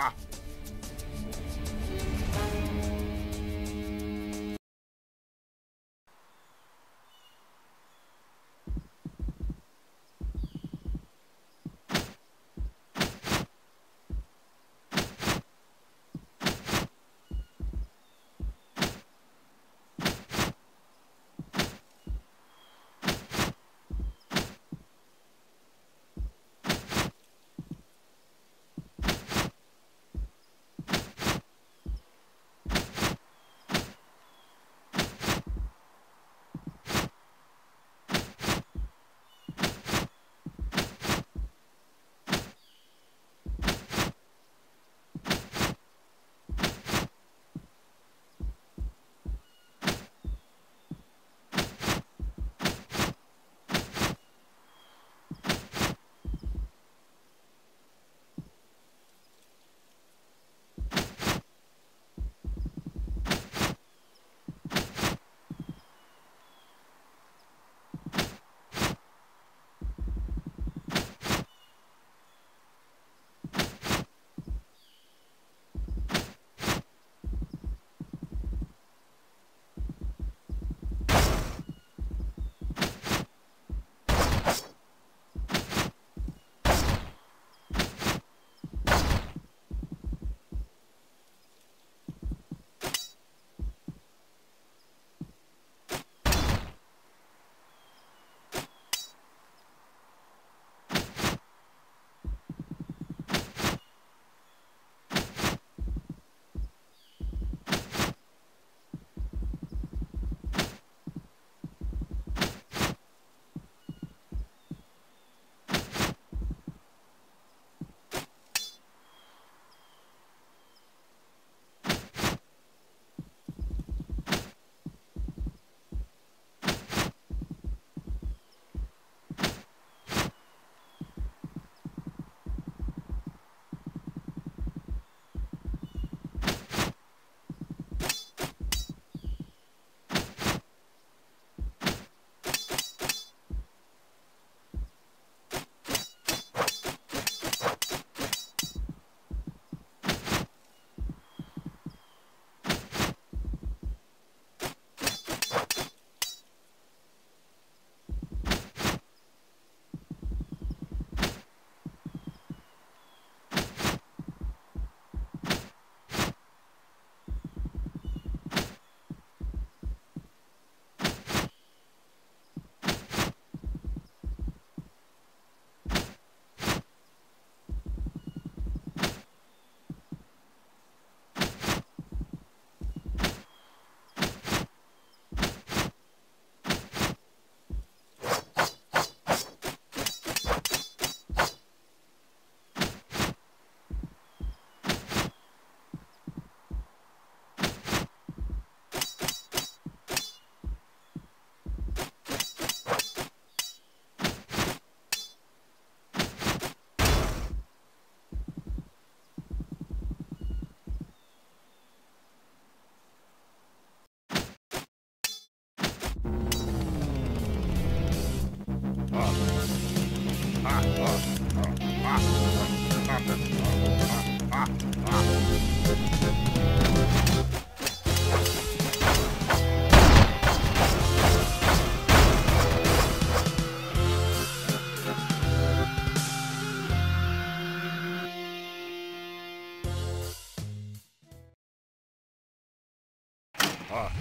ah, ah,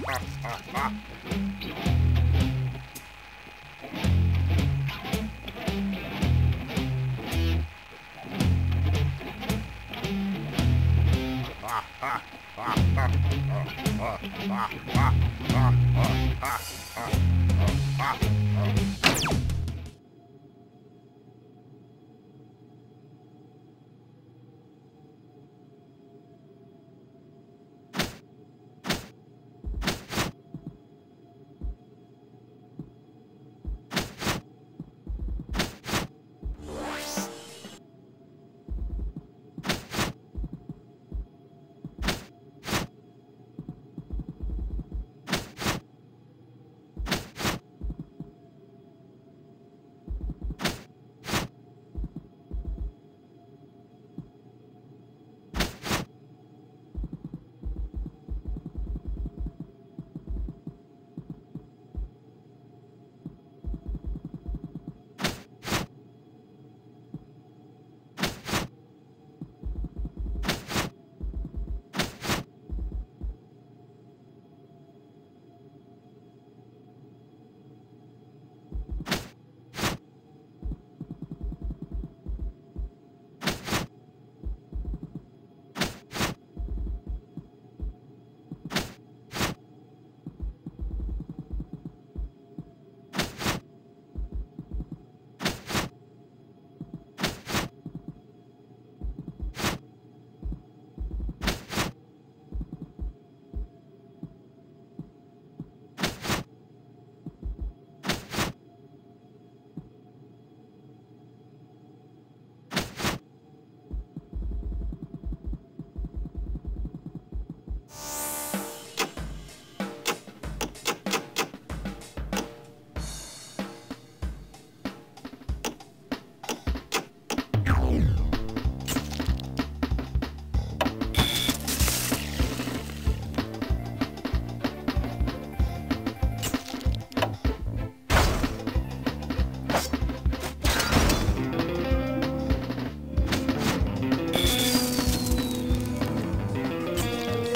ah, ah, ah, ah.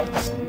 Bye.